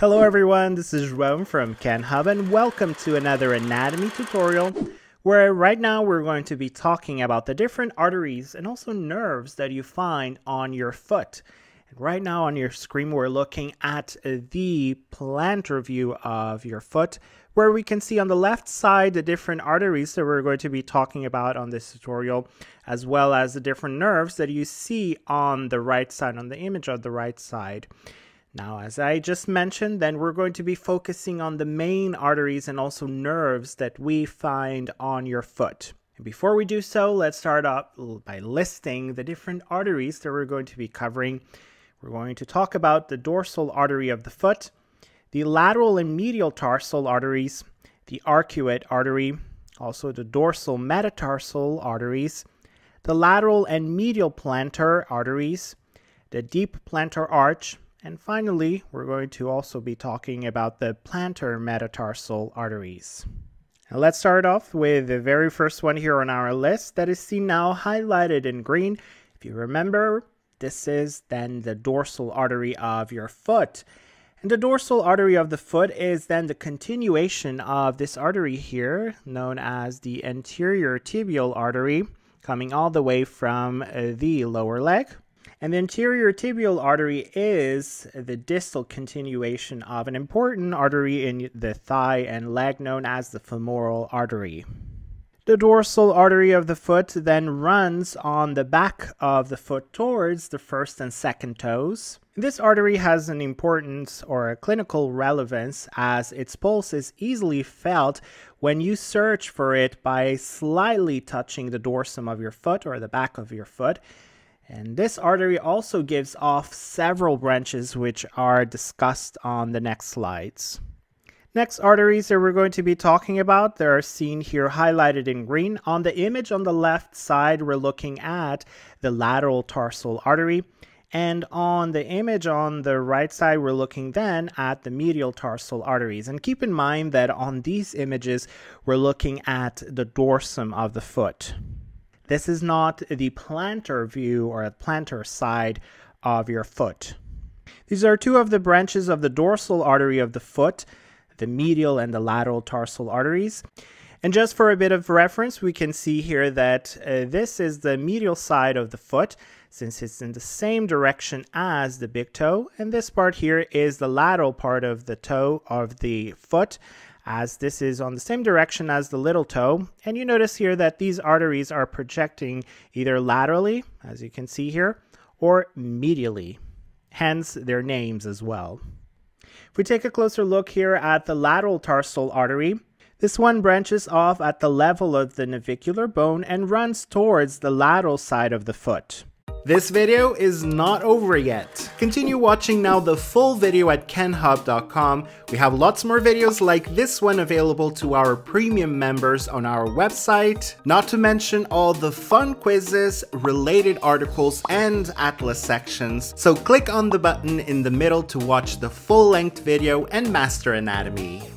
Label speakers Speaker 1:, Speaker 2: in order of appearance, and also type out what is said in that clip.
Speaker 1: Hello everyone, this is Rome from KenHub and welcome to another anatomy tutorial where right now we're going to be talking about the different arteries and also nerves that you find on your foot. And right now on your screen we're looking at the plantar view of your foot where we can see on the left side the different arteries that we're going to be talking about on this tutorial as well as the different nerves that you see on the right side on the image of the right side. Now, as I just mentioned, then we're going to be focusing on the main arteries and also nerves that we find on your foot. And before we do so, let's start off by listing the different arteries that we're going to be covering. We're going to talk about the dorsal artery of the foot, the lateral and medial tarsal arteries, the arcuate artery, also the dorsal metatarsal arteries, the lateral and medial plantar arteries, the deep plantar arch, and finally, we're going to also be talking about the plantar metatarsal arteries. Now let's start off with the very first one here on our list that is seen now highlighted in green. If you remember, this is then the dorsal artery of your foot. And the dorsal artery of the foot is then the continuation of this artery here, known as the anterior tibial artery, coming all the way from uh, the lower leg and the anterior tibial artery is the distal continuation of an important artery in the thigh and leg known as the femoral artery. The dorsal artery of the foot then runs on the back of the foot towards the first and second toes. This artery has an importance or a clinical relevance as its pulse is easily felt when you search for it by slightly touching the dorsum of your foot or the back of your foot and this artery also gives off several branches which are discussed on the next slides. Next arteries that we're going to be talking about, they are seen here highlighted in green. On the image on the left side, we're looking at the lateral tarsal artery. And on the image on the right side, we're looking then at the medial tarsal arteries. And keep in mind that on these images, we're looking at the dorsum of the foot. This is not the plantar view or plantar side of your foot. These are two of the branches of the dorsal artery of the foot, the medial and the lateral tarsal arteries. And just for a bit of reference, we can see here that uh, this is the medial side of the foot since it's in the same direction as the big toe. And this part here is the lateral part of the toe of the foot as this is on the same direction as the little toe. And you notice here that these arteries are projecting either laterally, as you can see here, or medially, hence their names as well. If we take a closer look here at the lateral tarsal artery, this one branches off at the level of the navicular bone and runs towards the lateral side of the foot. This video is not over yet. Continue watching now the full video at kenhub.com. We have lots more videos like this one available to our premium members on our website, not to mention all the fun quizzes, related articles, and atlas sections. So click on the button in the middle to watch the full-length video and master anatomy.